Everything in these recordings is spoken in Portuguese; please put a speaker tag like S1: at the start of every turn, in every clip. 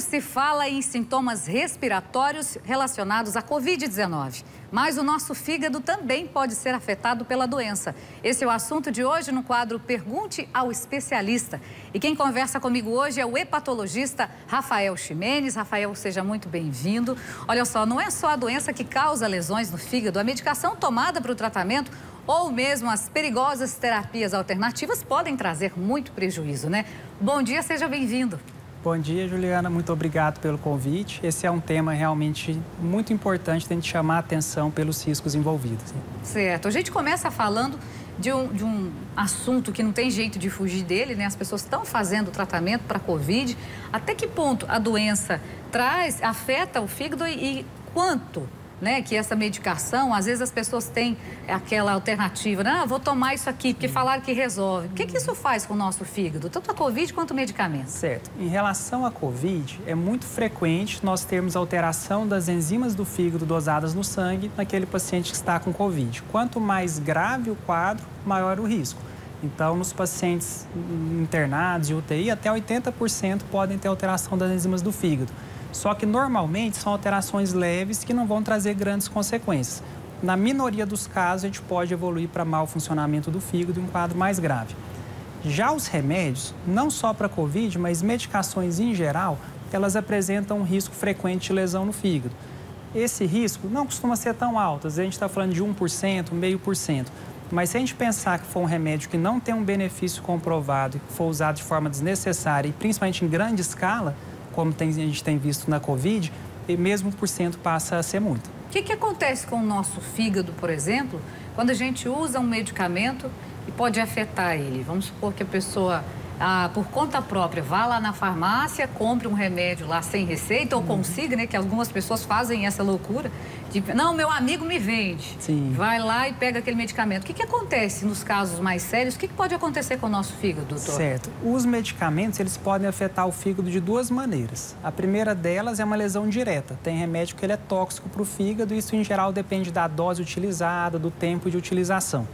S1: Se fala em sintomas respiratórios relacionados à Covid-19, mas o nosso fígado também pode ser afetado pela doença. Esse é o assunto de hoje no quadro Pergunte ao Especialista. E quem conversa comigo hoje é o hepatologista Rafael Ximenes. Rafael, seja muito bem-vindo. Olha só, não é só a doença que causa lesões no fígado, a medicação tomada para o tratamento ou mesmo as perigosas terapias alternativas podem trazer muito prejuízo, né? Bom dia, seja bem-vindo.
S2: Bom dia, Juliana. Muito obrigado pelo convite. Esse é um tema realmente muito importante a gente chamar a atenção pelos riscos envolvidos. Né?
S1: Certo. A gente começa falando de um, de um assunto que não tem jeito de fugir dele, né? As pessoas estão fazendo tratamento para Covid. Até que ponto a doença traz, afeta o fígado e quanto né, que essa medicação, às vezes as pessoas têm aquela alternativa, né? Ah, vou tomar isso aqui, porque falaram que resolve. O que, que isso faz com o nosso fígado, tanto a Covid quanto o medicamento?
S2: Certo. Em relação à Covid, é muito frequente nós termos alteração das enzimas do fígado dosadas no sangue naquele paciente que está com Covid. Quanto mais grave o quadro, maior o risco. Então, nos pacientes internados de UTI, até 80% podem ter alteração das enzimas do fígado. Só que normalmente são alterações leves que não vão trazer grandes consequências. Na minoria dos casos, a gente pode evoluir para mau funcionamento do fígado e um quadro mais grave. Já os remédios, não só para Covid, mas medicações em geral, elas apresentam um risco frequente de lesão no fígado. Esse risco não costuma ser tão alto, a gente está falando de 1%, meio por cento. Mas se a gente pensar que for um remédio que não tem um benefício comprovado e que for usado de forma desnecessária e principalmente em grande escala, como tem, a gente tem visto na Covid, e mesmo por cento passa a ser muito.
S1: O que, que acontece com o nosso fígado, por exemplo, quando a gente usa um medicamento e pode afetar ele? Vamos supor que a pessoa ah, por conta própria, vá lá na farmácia, compre um remédio lá sem receita ou consiga, né? Que algumas pessoas fazem essa loucura. De, não, meu amigo me vende. Sim. Vai lá e pega aquele medicamento. O que, que acontece nos casos mais sérios? O que, que pode acontecer com o nosso fígado, doutor?
S2: Certo. Os medicamentos, eles podem afetar o fígado de duas maneiras. A primeira delas é uma lesão direta. Tem remédio que ele é tóxico para o fígado e isso, em geral, depende da dose utilizada, do tempo de utilização.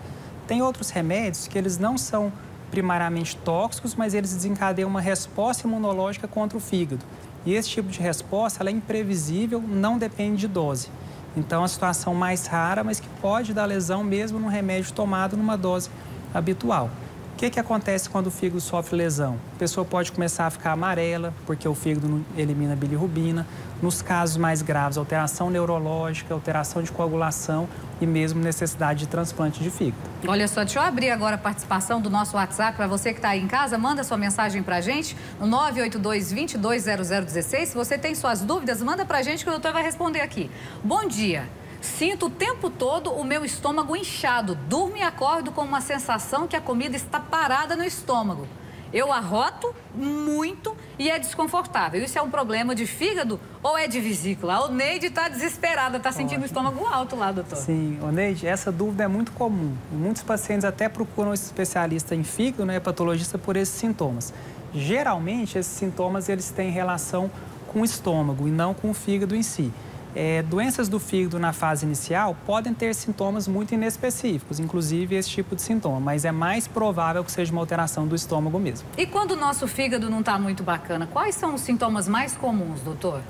S2: Tem outros remédios que eles não são primariamente tóxicos, mas eles desencadeiam uma resposta imunológica contra o fígado. E esse tipo de resposta é imprevisível, não depende de dose. Então, é uma situação mais rara, mas que pode dar lesão mesmo no remédio tomado numa dose habitual. O que, que acontece quando o fígado sofre lesão? A pessoa pode começar a ficar amarela, porque o fígado elimina bilirrubina. Nos casos mais graves, alteração neurológica, alteração de coagulação e mesmo necessidade de transplante de fígado.
S1: Olha só, deixa eu abrir agora a participação do nosso WhatsApp para você que está aí em casa. Manda sua mensagem para a gente no 982-220016. Se você tem suas dúvidas, manda para a gente que o doutor vai responder aqui. Bom dia. Sinto o tempo todo o meu estômago inchado. Durmo e acordo com uma sensação que a comida está parada no estômago. Eu arroto muito e é desconfortável. Isso é um problema de fígado ou é de vesícula? A Neide está desesperada, está sentindo Ótimo. o estômago alto lá, doutor.
S2: Sim, Neide, essa dúvida é muito comum. Muitos pacientes até procuram esse especialista em fígado, né, patologista, por esses sintomas. Geralmente, esses sintomas eles têm relação com o estômago e não com o fígado em si. É, doenças do fígado na fase inicial podem ter sintomas muito inespecíficos, inclusive esse tipo de sintoma, mas é mais provável que seja uma alteração do estômago mesmo.
S1: E quando o nosso fígado não está muito bacana, quais são os sintomas mais comuns, doutor?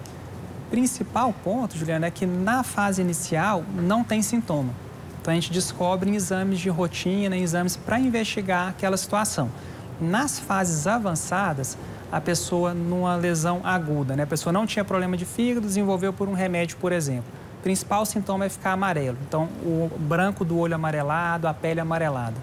S2: Principal ponto, Juliana, é que na fase inicial não tem sintoma. Então a gente descobre em exames de rotina, em exames para investigar aquela situação. Nas fases avançadas, a pessoa numa lesão aguda, né? A pessoa não tinha problema de fígado, desenvolveu por um remédio, por exemplo. O principal sintoma é ficar amarelo. Então, o branco do olho amarelado, a pele amarelada.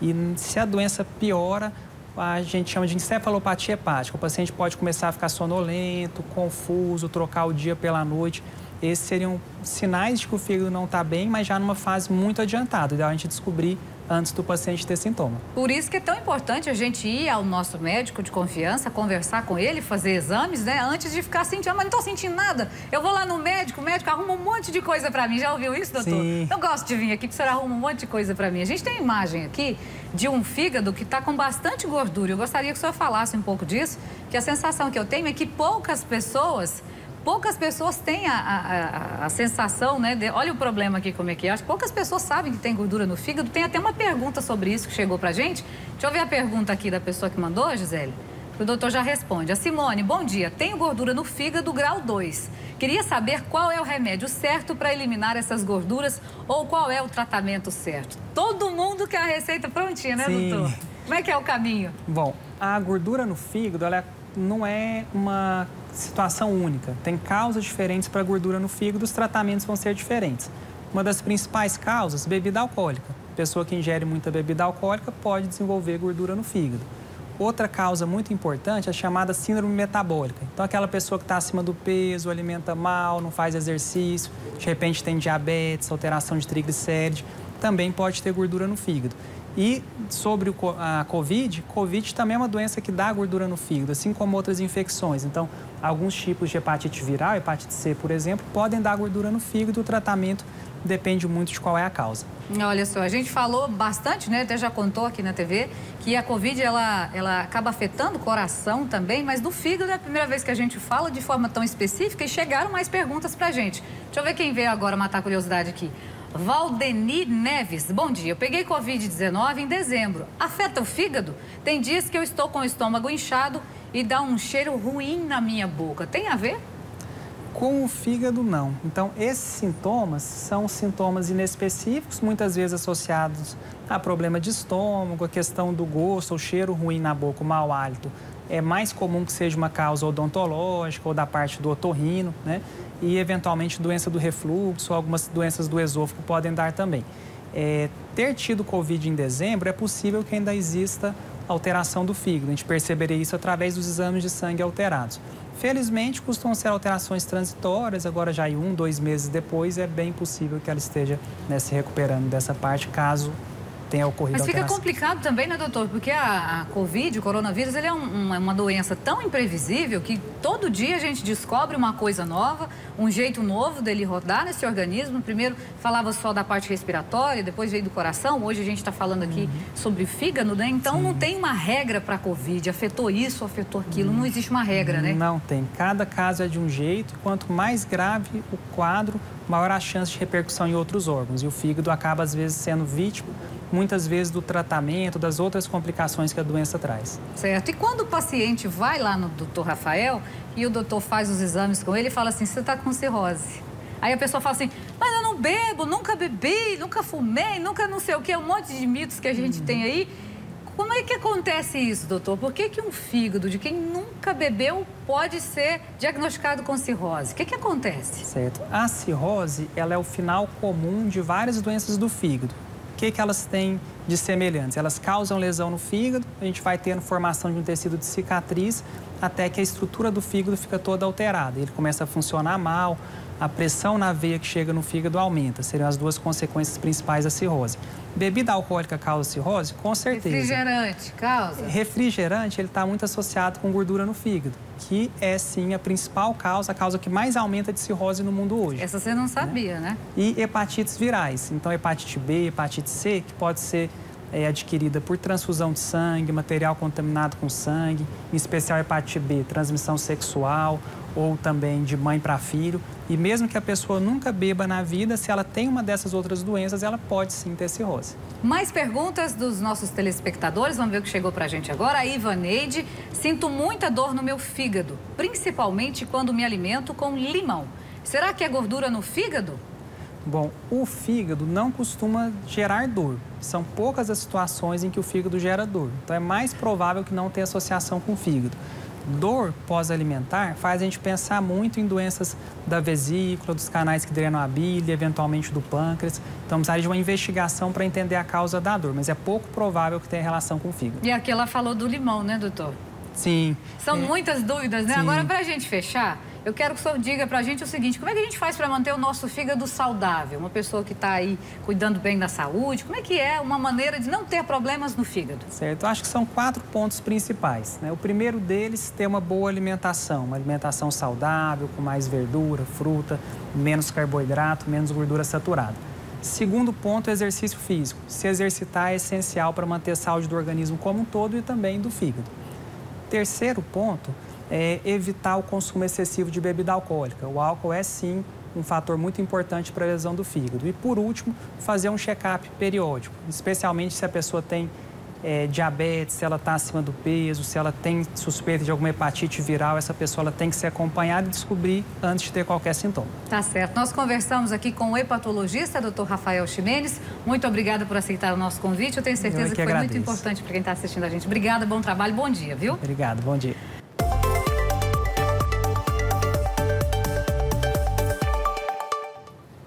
S2: E se a doença piora, a gente chama de encefalopatia hepática. O paciente pode começar a ficar sonolento, confuso, trocar o dia pela noite. Esses seriam sinais de que o fígado não está bem, mas já numa fase muito adiantada. Ideal a gente descobrir antes do paciente ter sintoma.
S1: Por isso que é tão importante a gente ir ao nosso médico de confiança, conversar com ele, fazer exames, né? Antes de ficar sentindo, mas não estou sentindo nada. Eu vou lá no médico, o médico arruma um monte de coisa para mim. Já ouviu isso, doutor? Sim. Eu gosto de vir aqui que o senhor arruma um monte de coisa para mim. A gente tem imagem aqui de um fígado que está com bastante gordura. Eu gostaria que o senhor falasse um pouco disso, que a sensação que eu tenho é que poucas pessoas poucas pessoas têm a, a, a, sensação, né? De, olha o problema aqui como é que é. Acho que poucas pessoas sabem que tem gordura no fígado. Tem até uma pergunta sobre isso que chegou pra gente. Deixa eu ver a pergunta aqui da pessoa que mandou, Gisele. O doutor já responde. A Simone, bom dia. Tenho gordura no fígado grau 2. Queria saber qual é o remédio certo para eliminar essas gorduras ou qual é o tratamento certo. Todo mundo quer a receita prontinha, né, Sim. doutor? Como é que é o caminho?
S2: Bom, a gordura no fígado, ela não é uma situação única. Tem causas diferentes para gordura no fígado, os tratamentos vão ser diferentes. Uma das principais causas, bebida alcoólica. Pessoa que ingere muita bebida alcoólica pode desenvolver gordura no fígado. Outra causa muito importante é a chamada síndrome metabólica. Então, aquela pessoa que está acima do peso, alimenta mal, não faz exercício, de repente tem diabetes, alteração de triglicérides, também pode ter gordura no fígado. E sobre a Covid, Covid também é uma doença que dá gordura no fígado, assim como outras infecções. Então, alguns tipos de hepatite viral, hepatite C, por exemplo, podem dar gordura no fígado. O tratamento depende muito de qual é a causa.
S1: Olha só, a gente falou bastante, né? Até já contou aqui na TV, que a Covid ela, ela acaba afetando o coração também, mas do fígado é a primeira vez que a gente fala de forma tão específica e chegaram mais perguntas pra gente. Deixa eu ver quem veio agora matar a curiosidade aqui. Valdeni Neves, bom dia. Eu peguei Covid-19 em dezembro. Afeta o fígado? Tem dias que eu estou com o estômago inchado e dá um cheiro ruim na minha boca. Tem a ver?
S2: Com o fígado, não. Então, esses sintomas são sintomas inespecíficos, muitas vezes associados a problema de estômago, a questão do gosto, o cheiro ruim na boca, o mau hálito. É mais comum que seja uma causa odontológica ou da parte do otorrino, né? E, eventualmente, doença do refluxo, algumas doenças do esôfago podem dar também. É, ter tido Covid em dezembro, é possível que ainda exista alteração do fígado. A gente perceberia isso através dos exames de sangue alterados. Felizmente, costumam ser alterações transitórias, agora já em um, dois meses depois, é bem possível que ela esteja né, se recuperando dessa parte, caso tenha ocorrido
S1: Mas fica complicado também, né, doutor? Porque a, a Covid, o coronavírus, ele é um, uma doença tão imprevisível que todo dia a gente descobre uma coisa nova, um jeito novo dele rodar nesse organismo. Primeiro falava só da parte respiratória, depois veio do coração. Hoje a gente está falando aqui uhum. sobre fígado, né? Então Sim. não tem uma regra para a Covid. Afetou isso, afetou aquilo. Não existe uma regra, né?
S2: Não tem. Cada caso é de um jeito. Quanto mais grave o quadro, maior a chance de repercussão em outros órgãos. E o fígado acaba, às vezes, sendo vítima muitas vezes do tratamento, das outras complicações que a doença traz.
S1: Certo. E quando o paciente vai lá no doutor Rafael e o doutor faz os exames com ele e fala assim, você está com cirrose. Aí a pessoa fala assim, mas eu não bebo, nunca bebi, nunca fumei, nunca não sei o que, um monte de mitos que a gente uhum. tem aí. Como é que acontece isso, doutor? Por que, que um fígado de quem nunca bebeu pode ser diagnosticado com cirrose? O que, que acontece?
S2: Certo. A cirrose ela é o final comum de várias doenças do fígado que, que elas têm de semelhantes? Elas causam lesão no fígado, a gente vai tendo formação de um tecido de cicatriz até que a estrutura do fígado fica toda alterada. Ele começa a funcionar mal, a pressão na veia que chega no fígado aumenta. Seriam as duas consequências principais da cirrose. Bebida alcoólica causa cirrose? Com certeza.
S1: Refrigerante causa?
S2: Refrigerante, ele está muito associado com gordura no fígado, que é sim a principal causa, a causa que mais aumenta de cirrose no mundo hoje.
S1: Essa você não sabia, né? né?
S2: E hepatites virais. Então, hepatite B, hepatite C, que pode ser é adquirida por transfusão de sangue, material contaminado com sangue, em especial hepatite B, transmissão sexual ou também de mãe para filho. E mesmo que a pessoa nunca beba na vida, se ela tem uma dessas outras doenças, ela pode sim ter cirrose.
S1: Mais perguntas dos nossos telespectadores, vamos ver o que chegou para a gente agora. A Ivaneide, sinto muita dor no meu fígado, principalmente quando me alimento com limão. Será que é gordura no fígado?
S2: Bom, o fígado não costuma gerar dor. São poucas as situações em que o fígado gera dor. Então é mais provável que não tenha associação com o fígado. Dor pós-alimentar faz a gente pensar muito em doenças da vesícula, dos canais que drenam a bile, eventualmente do pâncreas. Então, precisaria de uma investigação para entender a causa da dor, mas é pouco provável que tenha relação com o fígado.
S1: E aqui ela falou do limão, né, doutor?
S2: Sim.
S1: São é... muitas dúvidas, né? Sim. Agora, para a gente fechar, eu quero que o senhor diga para a gente o seguinte: como é que a gente faz para manter o nosso fígado saudável? Uma pessoa que está aí cuidando bem da saúde, como é que é uma maneira de não ter problemas no fígado?
S2: Certo, acho que são quatro pontos principais. Né? O primeiro deles, ter uma boa alimentação, uma alimentação saudável, com mais verdura, fruta, menos carboidrato, menos gordura saturada. Segundo ponto, exercício físico. Se exercitar é essencial para manter a saúde do organismo como um todo e também do fígado. Terceiro ponto, é evitar o consumo excessivo de bebida alcoólica. O álcool é sim um fator muito importante para a lesão do fígado. E por último, fazer um check-up periódico, especialmente se a pessoa tem é, diabetes, se ela está acima do peso, se ela tem suspeita de alguma hepatite viral, essa pessoa ela tem que ser acompanhada e descobrir antes de ter qualquer sintoma.
S1: Tá certo. Nós conversamos aqui com o hepatologista, Dr. Rafael Ximenes. Muito obrigada por aceitar o nosso convite. Eu tenho certeza Eu que, que foi muito importante para quem está assistindo a gente. Obrigada, bom trabalho, bom dia, viu?
S2: Obrigado, bom dia.